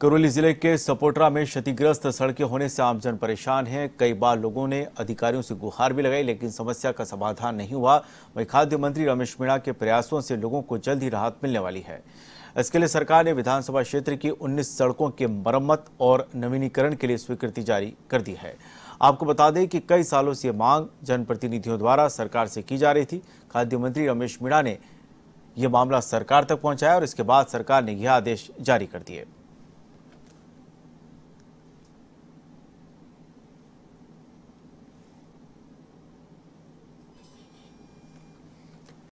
करौली ज़िले के सपोटरा में क्षतिग्रस्त सड़कें होने से आमजन परेशान हैं। कई बार लोगों ने अधिकारियों से गुहार भी लगाई, लेकिन समस्या का समाधान नहीं हुआ। वहीं खाद्य मंत्री रमेश मीणा के प्रयासों से लोगों को जल्द ही राहत मिलने वाली है। इसके लिए सरकार ने विधानसभा क्षेत्र की 19 सड़कों के मरम्मत और नवीनीकरण के लिए स्वीकृति जारी कर दी है। आपको बता दें कि कई सालों से मांग जनप्रतिनिधियों द्वारा सरकार से की जा रही थी। खाद्य मंत्री रमेश मीणा ने यह मामला सरकार तक पहुँचाया और इसके बाद सरकार ने यह आदेश जारी कर दिए।